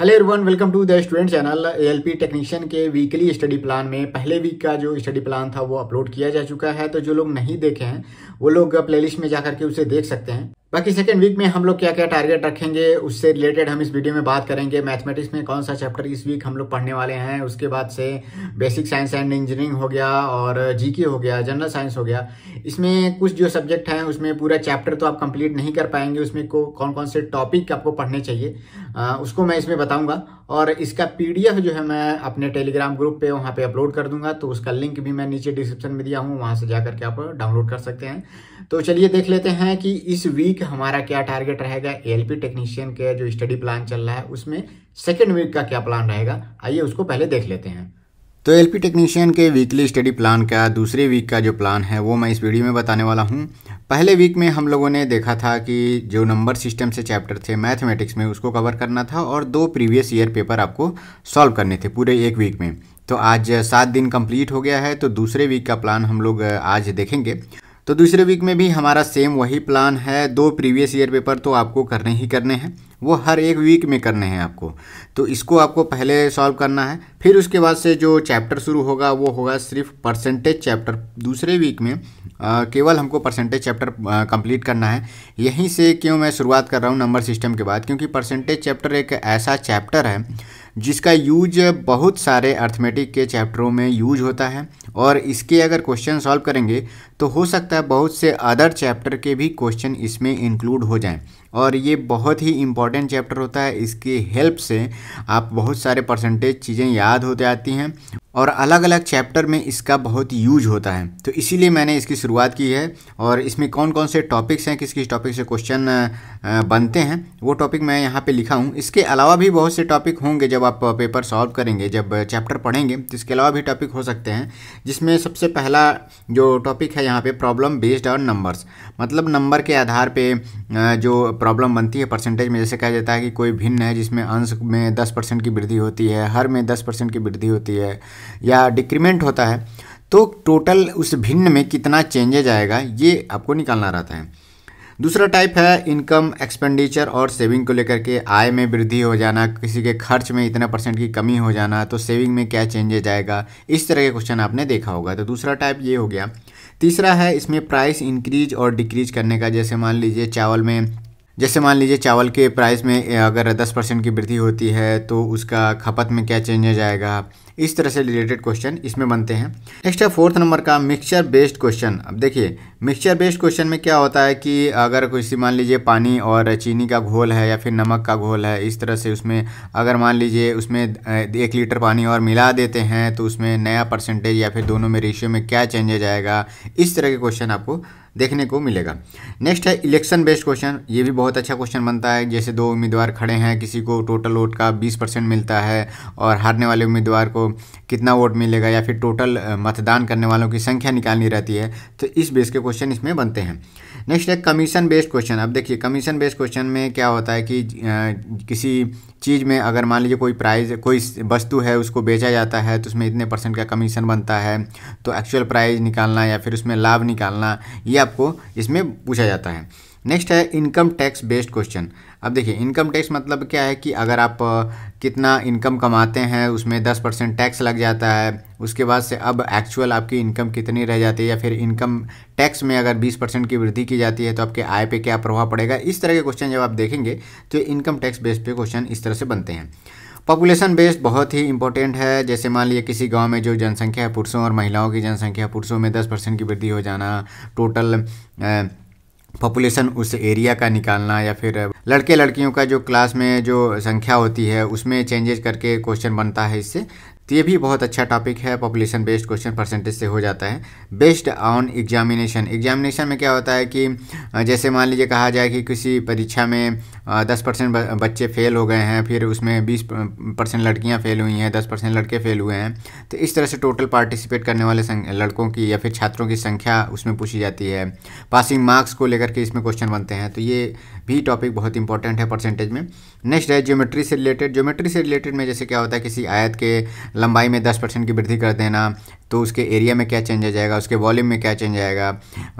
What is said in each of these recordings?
Hello everyone welcome to the student channel ALP technician के weekly study plan में पहले week का जो स्टडी प्लान था वो अपलोड किया जा चुका है। तो जो लोग नहीं देखे हैं, वो लोग प्लेलिस्ट में जाकर के उसे देख सकते हैं। बाकी सेकेंड वीक में हम लोग क्या क्या टारगेट रखेंगे उससे रिलेटेड हम इस वीडियो में बात करेंगे मैथमेटिक्स में कौन सा चैप्टर इस वीक हम लोग पढ़ने वाले हैं उसके बाद से बेसिक साइंस एंड इंजीनियरिंग हो गया और जीके हो गया जनरल साइंस हो गया। इसमें कुछ जो सब्जेक्ट हैं उसमें पूरा चैप्टर तो आप कंप्लीट नहीं कर पाएँगे उसमें को कौन कौन से टॉपिक आपको पढ़ने चाहिए आ, उसको मैं इसमें बताऊँगा और इसका पीडीएफ जो है मैं अपने टेलीग्राम ग्रुप पे वहाँ पे अपलोड कर दूँगा तो उसका लिंक भी मैं नीचे डिस्क्रिप्शन में दिया हूँ वहाँ से जाकर के आप डाउनलोड कर सकते हैं। तो चलिए देख लेते हैं कि इस वीक हमारा क्या टारगेट रहेगा? एलपी टेक्नीशियन के जो स्टडी प्लान चल रहा है, उसमें सेकेंड वीक का क्या प्लान रहेगा? आइए उसको पहले देख लेते हैं। तो एलपी टेक्नीशियन के वीकली स्टडी प्लान का, दूसरे वीक का जो प्लान है, वो मैं इस वीडियो में बताने वाला हूँ। पहले वीक में हम लोगों ने देखा था कि जो नंबर सिस्टम से चैप्टर थे मैथमेटिक्स में, उसको कवर करना था और दो प्रीवियस ईयर पेपर आपको सॉल्व करने थे पूरे एक वीक में। तो आज सात दिन कंप्लीट हो गया है तो दूसरे वीक का प्लान हम लोग आज देखेंगे। तो दूसरे वीक में भी हमारा सेम वही प्लान है। दो प्रीवियस ईयर पेपर तो आपको करने ही करने हैं। वो हर एक वीक में करने हैं आपको। तो इसको आपको पहले सॉल्व करना है। फिर उसके बाद से जो चैप्टर शुरू होगा वो होगा सिर्फ़ परसेंटेज चैप्टर दूसरे वीक में आ, केवल हमको परसेंटेज चैप्टर कंप्लीट करना है। यहीं से क्यों मैं शुरुआत कर रहा हूँ नंबर सिस्टम के बाद? क्योंकि परसेंटेज चैप्टर एक ऐसा चैप्टर है जिसका यूज़ बहुत सारे अर्थमेटिक के चैप्टरों में यूज़ होता है। और इसके अगर क्वेश्चन सॉल्व करेंगे तो हो सकता है बहुत से अदर चैप्टर के भी क्वेश्चन इसमें इंक्लूड हो जाएँ। और ये बहुत ही इंपॉर्टेंट चैप्टर होता है, इसकी हेल्प से आप बहुत सारे परसेंटेज चीज़ें याद होते आती हैं। और अलग अलग चैप्टर में इसका बहुत यूज़ होता है। तो इसीलिए मैंने इसकी शुरुआत की है। और इसमें कौन कौन से टॉपिक्स हैं किस किस टॉपिक से क्वेश्चन बनते हैं, वो टॉपिक मैं यहाँ पे लिखा हूँ। इसके अलावा भी बहुत से टॉपिक होंगे जब आप पेपर सॉल्व करेंगे, जब चैप्टर पढ़ेंगे तो इसके अलावा भी टॉपिक हो सकते हैं, जिसमें सबसे पहला जो टॉपिक है यहाँ पे प्रॉब्लम बेस्ड ऑन नंबर्स। मतलब नंबर के आधार पर जो प्रॉब्लम बनती है परसेंटेज में, जैसे कहा जाता है कि कोई भिन्न है, जिसमें अंश में दस परसेंट की वृद्धि होती है, हर में दस परसेंट की वृद्धि होती है, या डिक्रीमेंट होता है तो टोटल उस भिन्न में कितना चेंजेज आएगा, ये आपको निकालना रहता है। दूसरा टाइप है इनकम एक्सपेंडिचर और सेविंग को लेकर के आय में वृद्धि हो जाना, किसी के खर्च में इतना परसेंट की कमी हो जाना तो सेविंग में क्या चेंजेज आएगा इस तरह के क्वेश्चन आपने देखा होगा। तो दूसरा टाइप ये हो गया। तीसरा है इसमें प्राइस इंक्रीज और डिक्रीज करने का। जैसे मान लीजिए चावल में, जैसे मान लीजिए चावल के प्राइस में अगर 10 परसेंट की वृद्धि होती है तो उसका खपत में क्या चेंजेज आएगा इस तरह से रिलेटेड क्वेश्चन इसमें बनते हैं। नेक्स्ट है फोर्थ नंबर का मिक्सचर बेस्ड क्वेश्चन अब देखिए मिक्सचर बेस्ड क्वेश्चन में क्या होता है कि अगर किसी मान लीजिए पानी और चीनी का घोल है या फिर नमक का घोल है, इस तरह से उसमें अगर मान लीजिए उसमें एक लीटर पानी और मिला देते हैं तो उसमें नया परसेंटेज या फिर दोनों में रेशियो में क्या चेंजेज आएगा इस तरह के क्वेश्चन आपको देखने को मिलेगा। नेक्स्ट है इलेक्शन बेस्ड क्वेश्चन ये भी बहुत अच्छा क्वेश्चन बनता है। जैसे दो उम्मीदवार खड़े हैं, किसी को टोटल वोट का 20 परसेंट मिलता है और हारने वाले उम्मीदवार को कितना वोट मिलेगा या फिर टोटल मतदान करने वालों की संख्या निकालनी रहती है। तो इस बेस के क्वेश्चन इसमें बनते हैं। नेक्स्ट है कमीशन बेस्ड क्वेश्चन अब देखिए कमीशन बेस्ड क्वेश्चन में क्या होता है कि किसी चीज़ में अगर मान लीजिए कोई प्राइस कोई वस्तु है, उसको बेचा जाता है तो उसमें इतने परसेंट का कमीशन बनता है तो एक्चुअल प्राइस निकालना या फिर उसमें लाभ निकालना, ये आपको इसमें पूछा जाता है। नेक्स्ट है इनकम टैक्स बेस्ड क्वेश्चन अब देखिए इनकम टैक्स मतलब क्या है कि अगर आप कितना इनकम कमाते हैं, उसमें दस परसेंट टैक्स लग जाता है, उसके बाद से अब एक्चुअल आपकी इनकम कितनी रह जाती है या फिर इनकम टैक्स में अगर बीस परसेंट की वृद्धि की जाती है तो आपके आय पे क्या प्रभाव पड़ेगा? इस तरह के क्वेश्चन जब आप देखेंगे तो इनकम टैक्स बेस्ड पे क्वेश्चन इस तरह से बनते हैं। पॉपुलेशन बेस्ड बहुत ही इंपॉर्टेंट है, जैसे मान लीजिए किसी गाँव में जो जनसंख्या है, पुरुषों और महिलाओं की जनसंख्या पुरुषों में दस परसेंट की वृद्धि हो जाना टोटल पॉपुलेशन उस एरिया का निकालना या फिर लड़के लड़कियों का जो क्लास में जो संख्या होती है, उसमें चेंजेस करके क्वेश्चन बनता है इससे। तो ये भी बहुत अच्छा टॉपिक है पॉपुलेशन बेस्ड क्वेश्चन परसेंटेज से हो जाता है। बेस्ड ऑन एग्जामिनेशन एग्जामिनेशन में क्या होता है कि, जैसे मान लीजिए कहा जाए कि किसी परीक्षा में दस परसेंट बच्चे फेल हो गए हैं, फिर उसमें बीस परसेंट लड़कियाँ फेल हुई हैं, दस परसेंट लड़के फेल हुए हैं। तो इस तरह से टोटल पार्टिसिपेट करने वाले लड़कों की या फिर छात्रों की संख्या उसमें पूछी जाती है। पासिंग मार्क्स को लेकर के इसमें क्वेश्चन बनते हैं। तो ये भी टॉपिक बहुत इंपॉर्टेंट है परसेंटेज में। नेक्स्ट है ज्योमेट्री से रिलेटेड ज्योमेट्री से रिलेटेड में जैसे क्या होता है, किसी आयत के लंबाई में दस परसेंट की वृद्धि कर देना तो उसके एरिया में क्या चेंज आ जाएगा, उसके वॉल्यूम में क्या चेंज आएगा?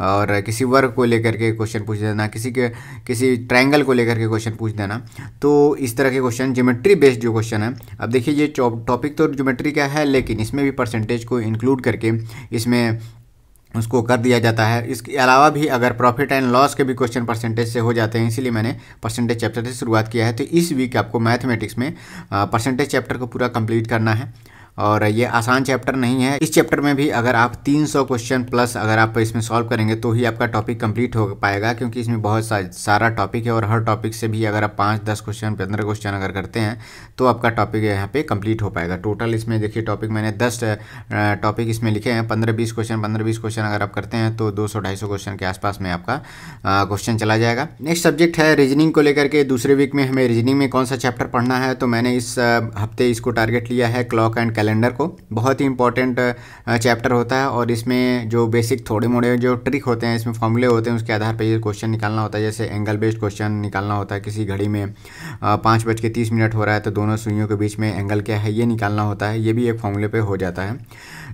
और किसी वर्ग को लेकर के क्वेश्चन पूछ देना, किसी के, किसी ट्रायंगल को लेकर के क्वेश्चन पूछ देना। तो इस तरह के क्वेश्चन ज्योमेट्री बेस्ड जो क्वेश्चन है, अब देखिए ये टॉपिक तो ज्योमेट्री का है, लेकिन इसमें भी परसेंटेज को इंक्लूड करके इसमें उसको कर दिया जाता है। इसके अलावा भी अगर प्रॉफिट एंड लॉस के भी क्वेश्चन परसेंटेज से हो जाते हैं, इसीलिए मैंने परसेंटेज चैप्टर से शुरुआत किया है। तो इस वीक आपको मैथमेटिक्स में परसेंटेज चैप्टर को पूरा कंप्लीट करना है। और ये आसान चैप्टर नहीं है। इस चैप्टर में भी अगर आप 300 क्वेश्चन प्लस अगर आप इसमें सॉल्व करेंगे तो ही आपका टॉपिक कंप्लीट हो पाएगा क्योंकि इसमें बहुत सा, सारा टॉपिक है और हर टॉपिक से भी अगर आप पाँच दस क्वेश्चन पंद्रह क्वेश्चन अगर करते हैं तो आपका टॉपिक यहाँ पे कंप्लीट हो पाएगा। टोटल इसमें देखिए टॉपिक मैंने दस टॉपिक इसमें लिखे हैं। पंद्रह बीस क्वेश्चन पंद्रह बीस क्वेश्चन अगर आप करते हैं तो दो सौ क्वेश्चन के आसपास में आपका क्वेश्चन चला जाएगा। नेक्स्ट सब्जेक्ट है रीजनिंग को लेकर के। दूसरे वीक में हमें रीजनिंग में कौन सा चैप्टर पढ़ना है तो मैंने इस हफ़्ते इसको टारगेट लिया है क्लॉक एंड कैलेंडर को। बहुत ही इंपॉर्टेंट चैप्टर होता है और इसमें जो बेसिक थोड़े मोड़े जो ट्रिक होते हैं, इसमें फॉर्मूले होते हैं, उसके आधार पर ये क्वेश्चन निकालना होता है। जैसे एंगल बेस्ड क्वेश्चन निकालना होता है किसी घड़ी में पाँच बज के तीस मिनट हो रहा है तो दोनों सुइयों के बीच में एंगल क्या है, ये निकालना होता है। ये भी एक फॉर्मूले पर हो जाता है।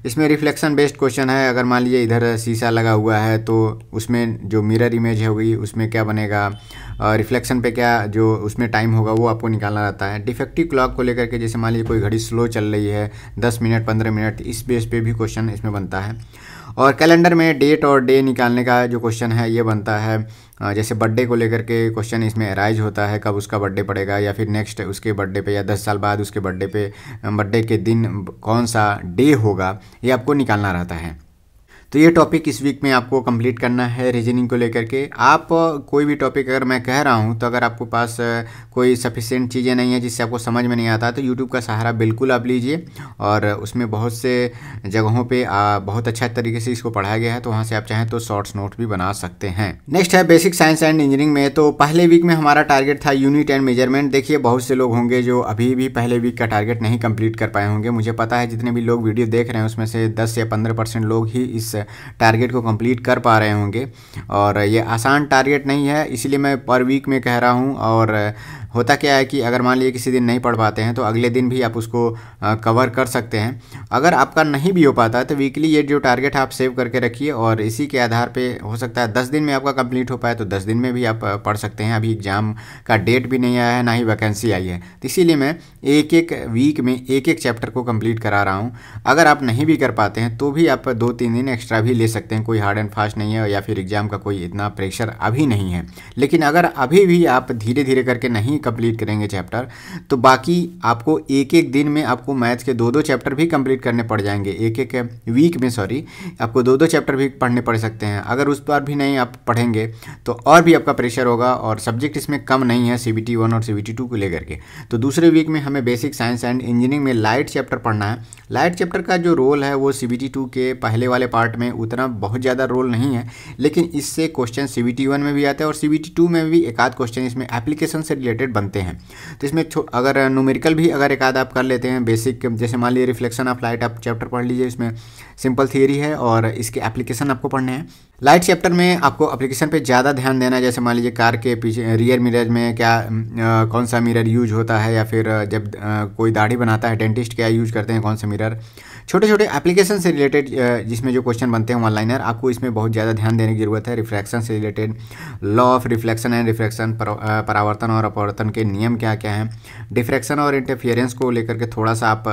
इसमें रिफ्लेक्शन बेस्ड क्वेश्चन है। अगर मान लीजिए इधर शीशा लगा हुआ है तो उसमें जो मिरर इमेज होगी उसमें क्या बनेगा? रिफ्लेक्शन पे क्या जो उसमें टाइम होगा वो आपको निकालना रहता है। डिफेक्टिव क्लॉक को लेकर के जैसे मान लीजिए कोई घड़ी स्लो चल रही है, दस मिनट, पंद्रह मिनट, इस बेस पे भी क्वेश्चन इसमें बनता है। और कैलेंडर में डेट और डे निकालने का जो क्वेश्चन है, ये बनता है। जैसे बर्थडे को लेकर के क्वेश्चन इसमें अराइज होता है, कब उसका बर्थडे पड़ेगा या फिर नेक्स्ट उसके बर्थडे पे या दस साल बाद उसके बर्थडे पे बर्थडे के दिन कौन सा डे होगा, ये आपको निकालना रहता है। तो ये टॉपिक इस वीक में आपको कंप्लीट करना है रीजनिंग को लेकर के। आप कोई भी टॉपिक अगर मैं कह रहा हूँ तो अगर आपके पास कोई सफिशेंट चीज़ें नहीं है जिससे आपको समझ में नहीं आता तो यूट्यूब का सहारा बिल्कुल आप लीजिए और उसमें बहुत से जगहों पर बहुत अच्छा तरीके से इसको पढ़ाया गया है तो वहाँ से आप चाहें तो शॉर्ट्स नोट भी बना सकते हैं। नेक्स्ट है बेसिक साइंस एंड इंजीनियरिंग में तो पहले वीक में हमारा टारगेट था यूनिट एंड मेज़रमेंट देखिए, बहुत से लोग होंगे जो अभी भी पहले वीक का टारगेट नहीं कंप्लीट कर पाए होंगे। मुझे पता है जितने भी लोग वीडियो देख रहे हैं, उसमें से दस या पंद्रह लोग ही इस टारगेट को कंप्लीट कर पा रहे होंगे। और ये आसान टारगेट नहीं है, इसलिए मैं पर वीक में कह रहा हूँ और होता क्या है कि अगर मान लीजिए किसी दिन नहीं पढ़ पाते हैं तो अगले दिन भी आप उसको कवर कर सकते हैं। अगर आपका नहीं भी हो पाता तो वीकली ये जो टारगेट आप सेव करके रखिए और इसी के आधार पर हो सकता है दस दिन में आपका कंप्लीट हो पाए तो दस दिन में भी आप पढ़ सकते हैं। अभी एग्ज़ाम का डेट भी नहीं आया है, ना ही वैकेंसी आई है। तो इसीलिए मैं एक एक वीक में एक एक चैप्टर को कंप्लीट करा रहा हूँ। अगर आप नहीं भी कर पाते हैं तो भी आप दो तीन दिन एक्स्ट्रा भी ले सकते हैं। कोई हार्ड एंड फास्ट नहीं है या फिर एग्ज़ाम का कोई इतना प्रेशर अभी नहीं है। लेकिन अगर अभी भी आप धीरे धीरे करके नहीं कंप्लीट करेंगे चैप्टर तो बाकी आपको एक एक दिन में आपको मैथ के दो दो चैप्टर भी कंप्लीट करने पड़ जाएँगे। एक एक वीक में सॉरी आपको दो दो चैप्टर भी पढ़ने पड़ सकते हैं। अगर उस पर भी नहीं आप पढ़ेंगे तो और भी आपका प्रेशर होगा और सब्जेक्ट इसमें कम नहीं है सी बी वन और सी बी टू को लेकर के। तो दूसरे वीक में हमें बेसिक साइंस एंड इंजीनियरिंग में लाइट चैप्टर पढ़ना है। लाइट चैप्टर का जो रोल है, वो सी बी टू के पहले वाले पार्ट में उतना बहुत ज़्यादा रोल नहीं है, लेकिन इससे क्वेश्चन सी बी वन में भी आते हैं और सी बी टू में भी एक आध क्वेश्चन इसमें एप्लीकेशन से रिलेटेड बनते हैं। तो इसमें अगर न्यूमेरिकल भी अगर एक आध आप कर लेते हैं बेसिक जैसे मान लीजिए रिफ्लेक्शन ऑफ़ लाइट आप चैप्टर पढ़ लीजिए इसमें सिंपल थियरी है और इसके एप्लीकेशन आपको पढ़ने हैं। लाइट चैप्टर में आपको एप्लीकेशन पे ज़्यादा ध्यान देना है जैसे मान लीजिए कार के पीछे रियर मिरर में क्या आ, कौन सा मिरर यूज़ होता है या फिर जब आ, कोई दाढ़ी बनाता है डेंटिस्ट क्या यूज़ करते हैं कौन सा मिरर छोटे छोटे एप्लीकेशन से रिलेटेड जिसमें जो क्वेश्चन बनते हैं ऑनलाइनर आपको इसमें बहुत ज़्यादा ध्यान देने की ज़रूरत है। रिफ्लेक्शन से related law of reflection and reflection परावर्तन और अपवर्तन के नियम क्या क्या हैं? डिफ्रैक्शन और इंटरफियरेंस को लेकर के थोड़ा सा आप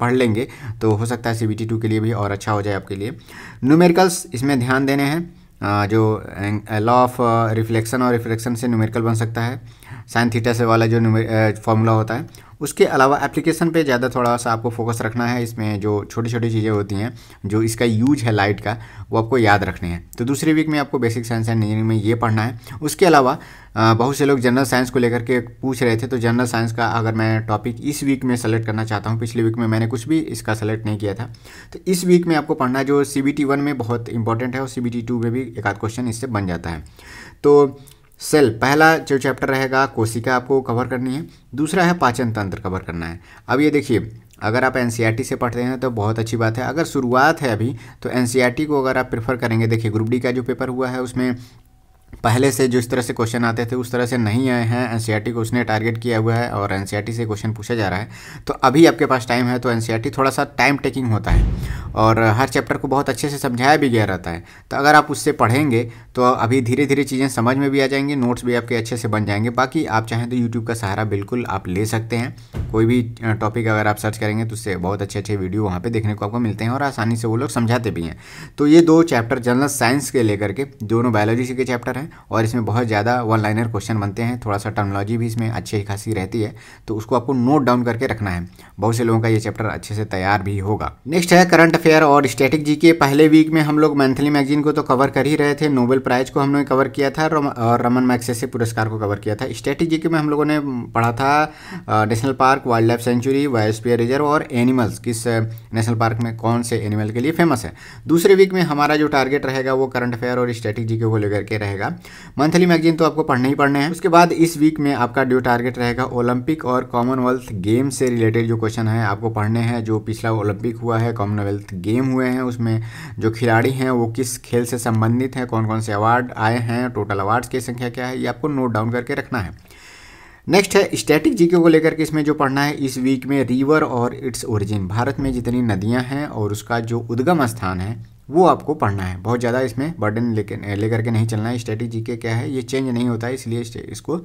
पढ़ लेंगे तो हो सकता है सी के लिए भी और अच्छा हो जाए आपके लिए। न्यूमेरिकल्स इसमें ध्यान देने हैं। जो लॉ ऑफ़ रिफ्लेक्शन और रिफ्लेक्शन से न्यूमेरिकल बन सकता है। साइन थीटा से वाला जो फॉर्मूला होता है, उसके अलावा एप्लीकेशन पे ज़्यादा थोड़ा सा आपको फोकस रखना है, इसमें जो छोटी छोटी चीज़ें होती हैं, जो इसका यूज़ है लाइट का, वो आपको याद रखने हैं। तो दूसरे वीक में आपको बेसिक साइंस एंड इंजीनियरिंग में ये पढ़ना है। उसके अलावा बहुत से लोग जनरल साइंस को लेकर के पूछ रहे थे तो जनरल साइंस का अगर मैं टॉपिक इस वीक में सेलेक्ट करना चाहता हूँ, पिछले वीक में मैंने कुछ भी इसका सेलेक्ट नहीं किया था तो इस वीक में आपको पढ़ना जो सी बी वन में बहुत इंपॉर्टेंट है और सी बी टू में भी एक आध क्वेश्चन इससे बन जाता है। तो सेल, पहला जो चैप्टर रहेगा, कोशिका आपको कवर करनी है, दूसरा है पाचन तंत्र कवर करना है। अब ये देखिए, अगर आप एन e से पढ़ते हैं तो बहुत अच्छी बात है। अगर शुरुआत है अभी तो एन e को अगर आप प्रेफर करेंगे, देखिए ग्रुप डी का जो पेपर हुआ है, उसमें पहले से जो इस तरह से क्वेश्चन आते थे, उस तरह से नहीं आए हैं। एन को उसने टारगेट किया हुआ है और एन से क्वेश्चन पूछा जा रहा है। तो अभी आपके पास टाइम है तो एन थोड़ा सा टाइम टेकिंग होता है और हर चैप्टर को बहुत अच्छे से समझाया भी गया रहता है। तो अगर आप उससे पढ़ेंगे तो अभी धीरे धीरे चीज़ें समझ में भी आ जाएँगी नोट्स भी आपके अच्छे से बन जाएँगे। बाकी आप चाहें तो यूट्यूब का सहारा बिल्कुल आप ले सकते हैं। कोई भी टॉपिक अगर आप सर्च करेंगे तो उससे बहुत अच्छे अच्छे वीडियो वहाँ पर देखने को आपको मिलते हैं और आसानी से वो लोग समझाते भी हैं। तो ये दो चैप्टर जनरल साइंस के लेकर के, दोनों बायोलॉजी के चैप्टर हैं। और इसमें बहुत ज़्यादा वन लाइनर क्वेश्चन बनते हैं। थोड़ा सा टर्मोलॉजी भी इसमें अच्छी खासी रहती है। तो उसको आपको नोट डाउन करके रखना है। बहुत से लोगों का ये चैप्टर अच्छे से तैयार भी होगा। नेक्स्ट है करंट अफेयर और स्टैटिक जी के पहले वीक में हम लोग मंथली मैगजीन को तो कवर कर ही रहे थे। नोबेल प्राइज को हमने कवर किया था। और रमन मैक्सेसे पुरस्कार को कवर किया था। स्टैटिक जी के में हम लोगों ने पढ़ा था national park wildlife sanctuary biosphere reserve और एनिमल्स किस नेशनल पार्क में कौन से एनिमल के लिए फ़ेमस है? दूसरे वीक में हमारा जो टारगेट रहेगा वो करंट अफेयर और स्टैटिक जी के को लेकर के रहेगा। मंथली मैगजीन तो आपको पढ़ने ही पढ़ने हैं। उसके बाद इस वीक में आपका ड्यू टारगेट रहेगा ओलंपिक और कॉमनवेल्थ गेम से रिलेटेड जो क्वेश्चन है, आपको पढ़ने हैं, जो पिछला ओलंपिक हुआ है कॉमनवेल्थ गेम हुए हैं, उसमें जो खिलाड़ी हैं, वो किस खेल से संबंधित हैं कौन कौन से अवार्ड आए हैं टोटल अवार्ड्स की संख्या क्या है, ये आपको नोट डाउन करके रखना है। नेक्स्ट है स्टैटिक जीके को लेकर के इसमें जो पढ़ना है, इस वीक में रिवर और इट्स ओरिजिन भारत में जितनी नदियाँ हैं और उसका जो उद्गम स्थान है वो आपको पढ़ना है। बहुत ज़्यादा इसमें बर्डन लेकर लेकर के नहीं चलना है। स्टैटिक जीके क्या है? ये चेंज नहीं होता है, इसलिए इसको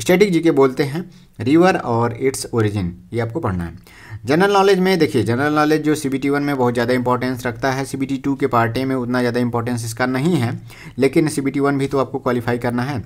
स्टैटिक जीके बोलते हैं। रिवर और इट्स ओरिजिन ये आपको पढ़ना है। जनरल नॉलेज में देखिए जनरल नॉलेज जो सी बी टी वन में बहुत ज़्यादा इंपॉर्टेंस रखता है। सी बी टी टू के पार्टे में उतना ज़्यादा इंपॉर्टेंस इसका नहीं है। लेकिन सी बी टी वन भी तो आपको क्वालिफाई करना है।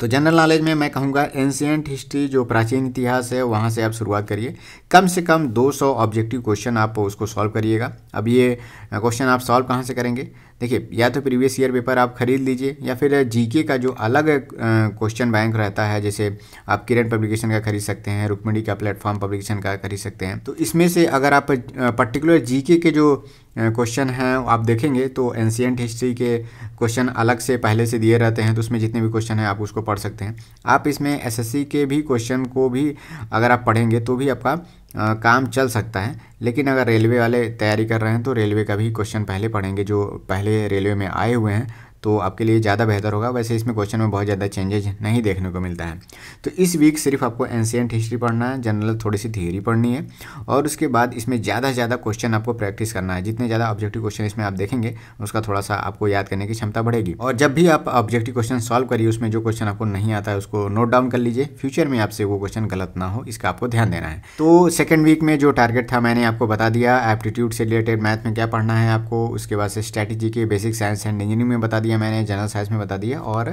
तो जनरल नॉलेज में मैं कहूँगा एंशियंट हिस्ट्री जो प्राचीन इतिहास है, वहाँ से आप शुरुआत करिए। कम से कम 200 ऑब्जेक्टिव क्वेश्चन आप उसको सॉल्व करिएगा। अब ये क्वेश्चन आप सॉल्व कहाँ से करेंगे? देखिए, या तो प्रीवियस ईयर पेपर आप खरीद लीजिए, या फिर जीके का जो अलग क्वेश्चन बैंक रहता है, जैसे आप किरण पब्लिकेशन का खरीद सकते हैं रुकमणी का प्लेटफॉर्म पब्लिकेशन का खरीद सकते हैं। तो इसमें से अगर आप पर्टिकुलर जीके के जो क्वेश्चन हैं, आप देखेंगे तो एंशियंट हिस्ट्री के क्वेश्चन अलग से पहले से दिए रहते हैं तो उसमें जितने भी क्वेश्चन हैं, आप उसको पढ़ सकते हैं। आप इसमें एसएससी के भी क्वेश्चन को भी अगर आप पढ़ेंगे तो भी आपका आ, काम चल सकता है लेकिन अगर रेलवे वाले तैयारी कर रहे हैं तो रेलवे का भी क्वेश्चन पहले पढ़ेंगे जो पहले रेलवे में आए हुए हैं तो आपके लिए ज़्यादा बेहतर होगा। वैसे इसमें क्वेश्चन में बहुत ज़्यादा चेंजेज नहीं देखने को मिलता है। तो इस वीक सिर्फ़ आपको एंशियंट हिस्ट्री पढ़ना है जनरल थोड़ी सी थियरी पढ़नी है और उसके बाद इसमें ज़्यादा से ज़्यादा क्वेश्चन आपको प्रैक्टिस करना है। जितने ज़्यादा ऑब्जेक्टिव क्वेश्चन इसमें आप देखेंगे, उसका थोड़ा सा आपको याद करने की क्षमता बढ़ेगी। और जब भी आप ऑब्जेक्टिव क्वेश्चन सॉल्व करिए, उसमें जो क्वेश्चन आपको नहीं आता है, उसको नोट डाउन कर लीजिए। फ्यूचर में आपसे वो क्वेश्चन गलत ना हो, इसका आपको ध्यान देना है। तो सेकेंड वीक में जो टारगेट था, मैंने आपको बता दिया एप्टीट्यूड से रिलेटेड मैथ में क्या पढ़ना है आपको, उसके बाद से स्ट्रैटेजी के बेसिक साइंस एंड इंजीनियरिंग में बता दिया मैंने जनरल साइंस में बता दिया और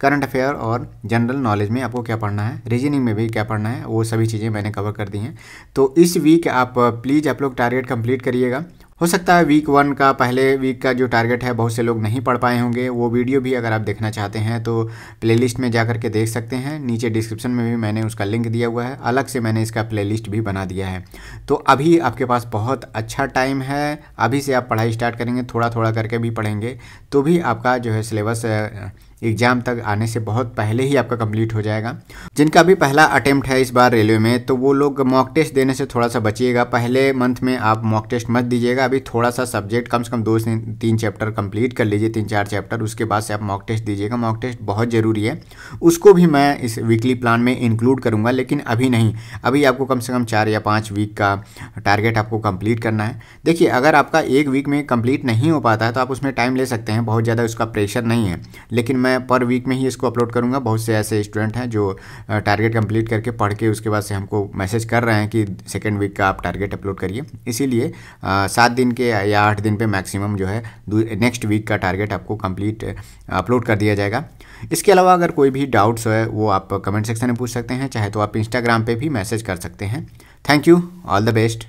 करंट अफेयर और जनरल नॉलेज में आपको क्या पढ़ना है रीजनिंग में भी क्या पढ़ना है, वो सभी चीज़ें मैंने कवर कर दी हैं। तो इस वीक आप प्लीज़ आप लोग टारगेट कंप्लीट करिएगा। हो सकता है वीक वन का, पहले वीक का जो टारगेट है, बहुत से लोग नहीं पढ़ पाए होंगे। वो वीडियो भी अगर आप देखना चाहते हैं तो प्लेलिस्ट में जा के देख सकते हैं। नीचे डिस्क्रिप्शन में भी मैंने उसका लिंक दिया हुआ है। अलग से मैंने इसका प्लेलिस्ट भी बना दिया है। तो अभी आपके पास बहुत अच्छा टाइम है। अभी से आप पढ़ाई स्टार्ट करेंगे थोड़ा थोड़ा करके भी पढ़ेंगे। तो भी आपका जो है सिलेबस एग्ज़ाम तक आने से बहुत पहले ही आपका कंप्लीट हो जाएगा। जिनका भी पहला अटेम्प्ट है इस बार रेलवे में तो वो लोग मॉक टेस्ट देने से थोड़ा सा बचिएगा। पहले मंथ में आप मॉक टेस्ट मत दीजिएगा, अभी थोड़ा सा सब्जेक्ट कम से कम दो से तीन चैप्टर कंप्लीट कर लीजिए, तीन चार चैप्टर, उसके बाद से आप मॉक टेस्ट दीजिएगा। मॉक टेस्ट बहुत ज़रूरी है। उसको भी मैं इस वीकली प्लान में इंक्लूड करूँगा, लेकिन अभी नहीं। अभी आपको कम से कम चार या पाँच वीक का टारगेट आपको कंप्लीट करना है। देखिए, अगर आपका एक वीक में कंप्लीट नहीं हो पाता है तो आप उसमें टाइम ले सकते हैं, बहुत ज़्यादा उसका प्रेशर नहीं है। लेकिन मैं मैं पर वीक में ही इसको अपलोड करूँगा। बहुत से ऐसे स्टूडेंट हैं जो टारगेट कंप्लीट करके पढ़ के उसके बाद से हमको मैसेज कर रहे हैं कि सेकेंड वीक का आप टारगेट अपलोड करिए। इसीलिए सात दिन के या आठ दिन पे मैक्सिमम जो है नेक्स्ट वीक का टारगेट आपको कंप्लीट अपलोड कर दिया जाएगा। इसके अलावा अगर कोई भी डाउट्स है, वो आप कमेंट सेक्शन में पूछ सकते हैं, चाहे तो आप इंस्टाग्राम पे भी मैसेज कर सकते हैं। Thank you all the best